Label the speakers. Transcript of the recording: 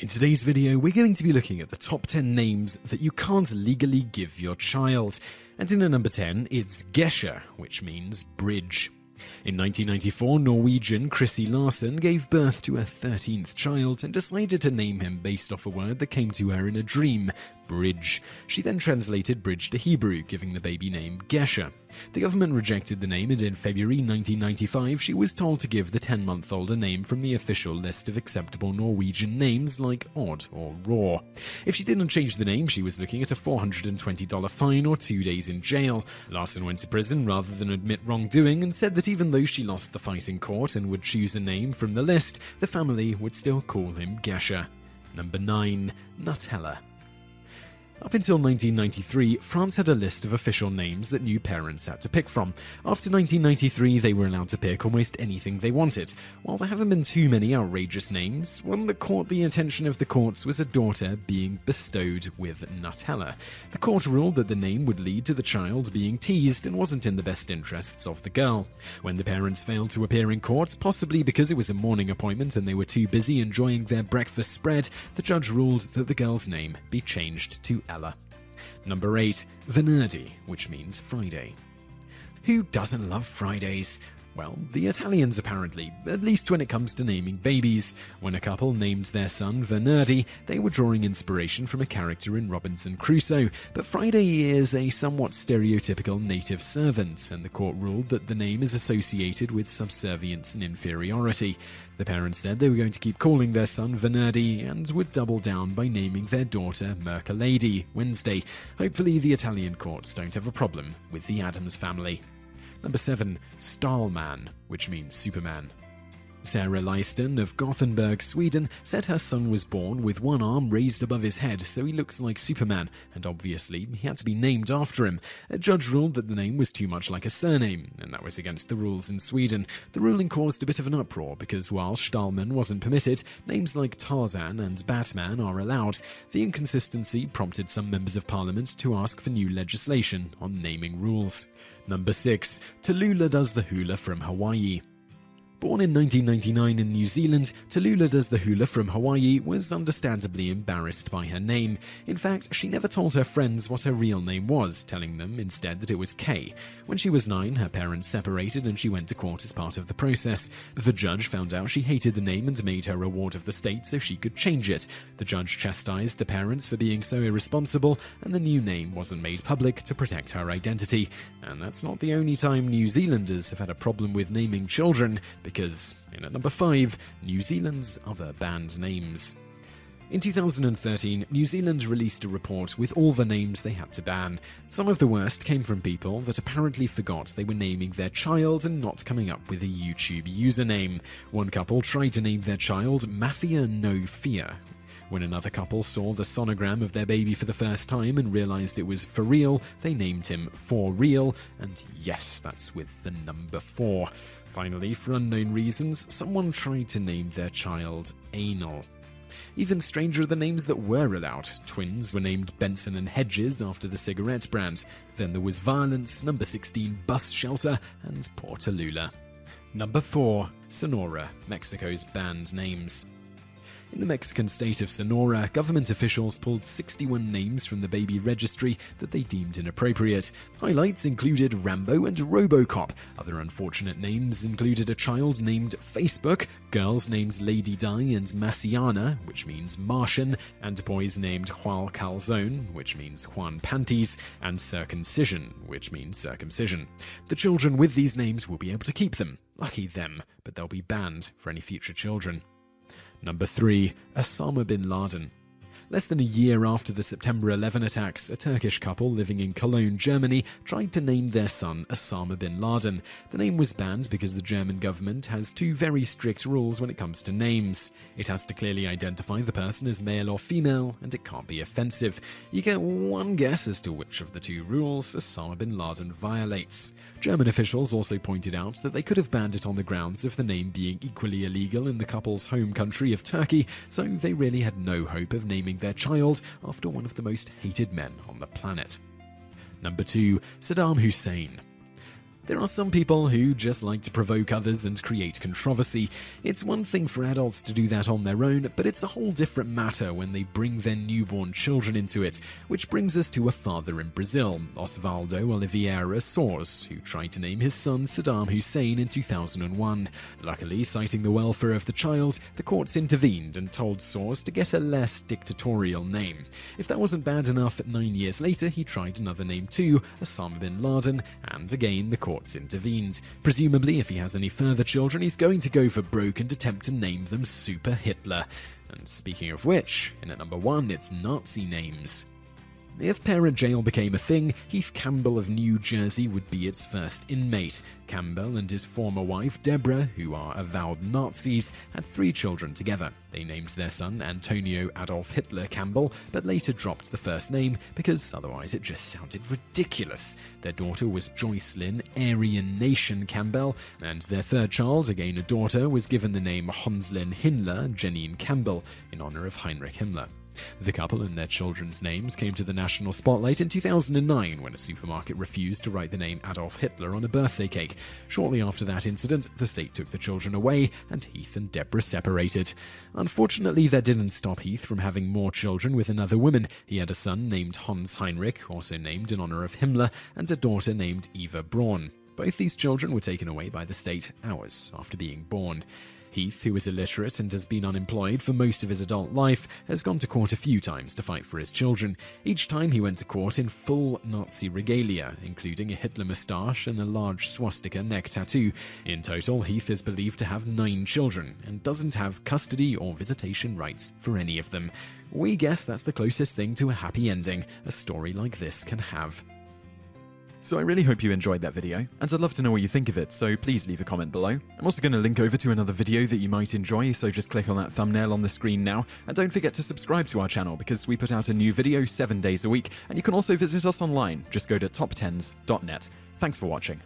Speaker 1: In today's video, we're going to be looking at the top 10 names that you can't legally give your child. And in at number 10, it's Gesher, which means bridge. In 1994, Norwegian Chrissy Larsen gave birth to her 13th child and decided to name him based off a word that came to her in a dream bridge. She then translated bridge to Hebrew, giving the baby name Gesher. The government rejected the name, and in February 1995, she was told to give the 10 month old a name from the official list of acceptable Norwegian names like Odd or Raw. If she didn't change the name, she was looking at a $420 fine or two days in jail. Larsen went to prison rather than admit wrongdoing and said that even though she lost the fight in court and would choose a name from the list, the family would still call him Gesher. Number 9. Nutella. Up until 1993, France had a list of official names that new parents had to pick from. After 1993, they were allowed to pick almost anything they wanted. While there haven't been too many outrageous names, one that caught the attention of the courts was a daughter being bestowed with Nutella. The court ruled that the name would lead to the child being teased and wasn't in the best interests of the girl. When the parents failed to appear in court, possibly because it was a morning appointment and they were too busy enjoying their breakfast spread, the judge ruled that the girl's name be changed to Ella. Number 8. Venerdì, which means Friday. Who doesn't love Fridays? Well, the Italians apparently, at least when it comes to naming babies. When a couple named their son Venerdì, they were drawing inspiration from a character in Robinson Crusoe, but Friday is a somewhat stereotypical native servant, and the court ruled that the name is associated with subservience and inferiority. The parents said they were going to keep calling their son Venerdì and would double down by naming their daughter Mercoledì Wednesday. Hopefully, the Italian courts don't have a problem with the Addams family. Number 7. Stålman, which means Superman. Sarah Leiston of Gothenburg, Sweden, said her son was born with one arm raised above his head, so he looks like Superman, and obviously he had to be named after him. A judge ruled that the name was too much like a surname, and that was against the rules in Sweden. The ruling caused a bit of an uproar because while Stålman wasn't permitted, names like Tarzan and Batman are allowed. The inconsistency prompted some members of parliament to ask for new legislation on naming rules. Number 6. Talula does the hula from Hawaii. Born in 1999 in New Zealand, Talula Does the Hula from Hawaii was understandably embarrassed by her name. In fact, she never told her friends what her real name was, telling them instead that it was Kay. When she was nine, her parents separated and she went to court as part of the process. The judge found out she hated the name and made her a ward of the state so she could change it. The judge chastised the parents for being so irresponsible, and the new name wasn't made public to protect her identity. And that's not the only time New Zealanders have had a problem with naming children because, in at number 5, New Zealand's other banned names. In 2013, New Zealand released a report with all the names they had to ban. Some of the worst came from people that apparently forgot they were naming their child and not coming up with a YouTube username. One couple tried to name their child Mafia No Fear, when another couple saw the sonogram of their baby for the first time and realized it was for real, they named him For Real, and yes, that's with the number 4. Finally, for unknown reasons, someone tried to name their child Anal. Even stranger are the names that were allowed. Twins were named Benson and Hedges after the cigarette brand. Then there was Violence, number 16, Bus Shelter, and Poor Talula. Number 4, Sonora, Mexico's banned names. In the Mexican state of Sonora, government officials pulled 61 names from the baby registry that they deemed inappropriate. Highlights included Rambo and Robocop. Other unfortunate names included a child named Facebook, girls named Lady Di and Marciana, which means Martian, and boys named Juan Calzón, which means Juan Panties, and Circuncisión, which means circumcision. The children with these names will be able to keep them. Lucky them, but they'll be banned for any future children. Number 3. Osama bin Laden. Less than a year after the September 11 attacks, a Turkish couple living in Cologne, Germany, tried to name their son Osama bin Laden. The name was banned because the German government has two very strict rules when it comes to names. It has to clearly identify the person as male or female, and it can't be offensive. You get one guess as to which of the two rules Osama bin Laden violates. German officials also pointed out that they could have banned it on the grounds of the name being equally illegal in the couple's home country of Turkey, so they really had no hope of naming their child after one of the most hated men on the planet. Number 2. Saddam Hussein. There are some people who just like to provoke others and create controversy. It's one thing for adults to do that on their own, but it's a whole different matter when they bring their newborn children into it, which brings us to a father in Brazil, Osvaldo Oliveira Soares, who tried to name his son Saddam Hussein in 2001. Luckily, citing the welfare of the child, the courts intervened and told Soares to get a less dictatorial name. If that wasn't bad enough, nine years later he tried another name too, Osama bin Laden, and again the court courts intervened. Presumably, if he has any further children, he's going to go for broke and attempt to name them Super Hitler. And speaking of which, in at number one, it's Nazi names. If parent jail became a thing, Heath Campbell of New Jersey would be its first inmate. Campbell and his former wife, Deborah, who are avowed Nazis, had three children together. They named their son Antonio Adolf Hitler Campbell, but later dropped the first name because otherwise it just sounded ridiculous. Their daughter was Joycelyn Aryan Nation Campbell, and their third child, again a daughter, was given the name Honslin Himmler Janine Campbell in honor of Heinrich Himmler. The couple and their children's names came to the national spotlight in 2009 when a supermarket refused to write the name Adolf Hitler on a birthday cake. Shortly after that incident, the state took the children away and Heath and Deborah separated. Unfortunately, that didn't stop Heath from having more children with another woman. He had a son named Hans Heinrich, also named in honor of Himmler, and a daughter named Eva Braun. Both these children were taken away by the state hours after being born. Heath, who is illiterate and has been unemployed for most of his adult life, has gone to court a few times to fight for his children. Each time he went to court in full Nazi regalia, including a Hitler moustache and a large swastika neck tattoo. In total, Heath is believed to have nine children and doesn't have custody or visitation rights for any of them. We guess that's the closest thing to a happy ending a story like this can have.
Speaker 2: So I really hope you enjoyed that video, and I'd love to know what you think of it, so please leave a comment below. I'm also going to link over to another video that you might enjoy, so just click on that thumbnail on the screen now, and don't forget to subscribe to our channel because we put out a new video seven days a week, and you can also visit us online, just go to toptenz.net. Thanks for watching.